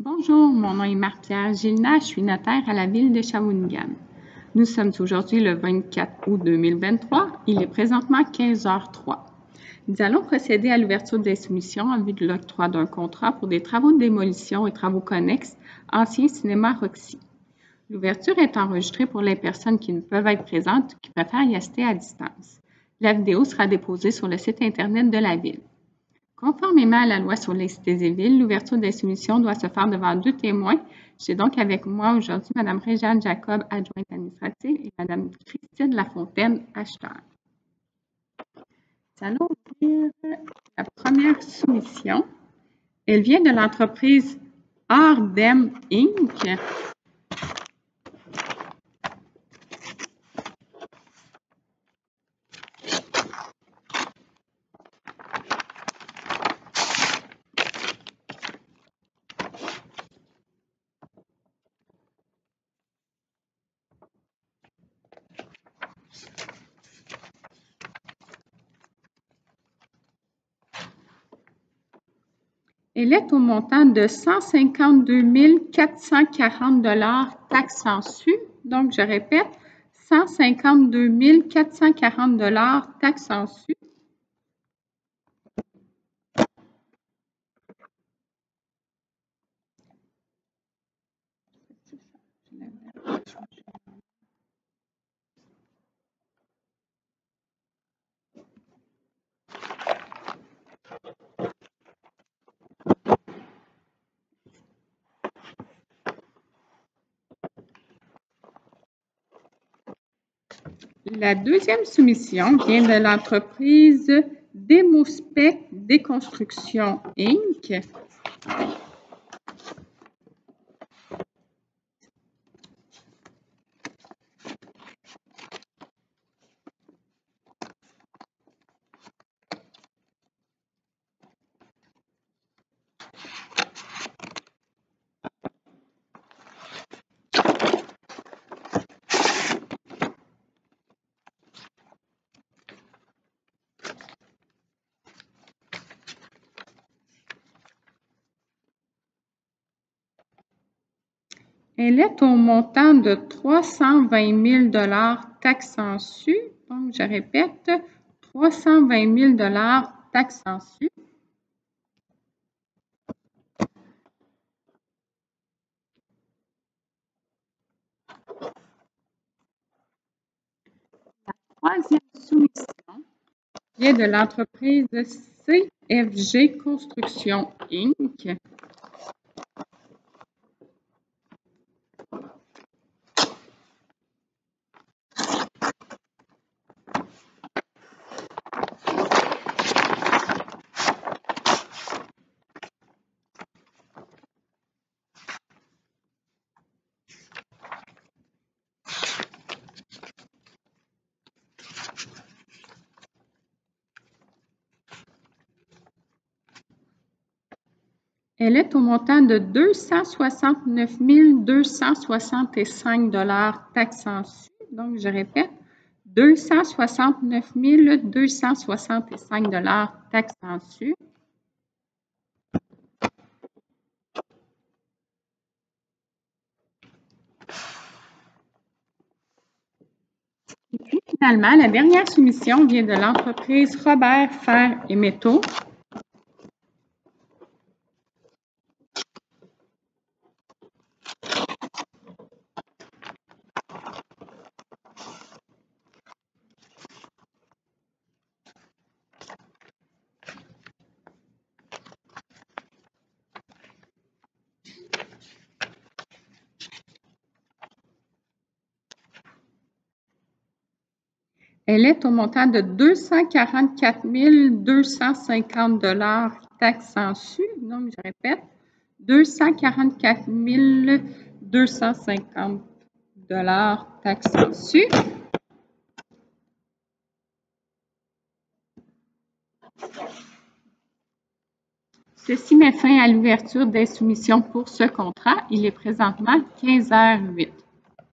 Bonjour, mon nom est Marc-Pierre Gilna, je suis notaire à la ville de Shawinigan. Nous sommes aujourd'hui le 24 août 2023. Il est présentement 15h03. Nous allons procéder à l'ouverture des soumissions en vue de l'octroi d'un contrat pour des travaux de démolition et travaux connexes Ancien Cinéma Roxy. L'ouverture est enregistrée pour les personnes qui ne peuvent être présentes ou qui préfèrent y assister à distance. La vidéo sera déposée sur le site Internet de la ville. Conformément à la loi sur les cités et villes, l'ouverture des soumissions doit se faire devant deux témoins. J'ai donc avec moi aujourd'hui Mme Réjeanne Jacob, adjointe administrative, et Mme Christine Lafontaine, acheteur. Nous allons ouvrir la première soumission. Elle vient de l'entreprise Ardem Inc. Elle est au montant de 152 440 taxes en su. Donc, je répète, 152 440 taxes en su. La deuxième soumission vient de l'entreprise Demospec Déconstruction Inc. Elle est au montant de 320 000 taxes en su. Donc, je répète, 320 000 taxes en su. La troisième soumission vient de l'entreprise CFG Construction Inc. Elle est au montant de 269 265 taxes en su. Donc, je répète, 269 265 taxes en su. Et puis, finalement, la dernière soumission vient de l'entreprise Robert Fer et Métaux. Elle est au montant de 244 250 taxes en su. Donc, je répète, 244 250 taxes en su. Ceci met fin à l'ouverture des soumissions pour ce contrat. Il est présentement 15h08.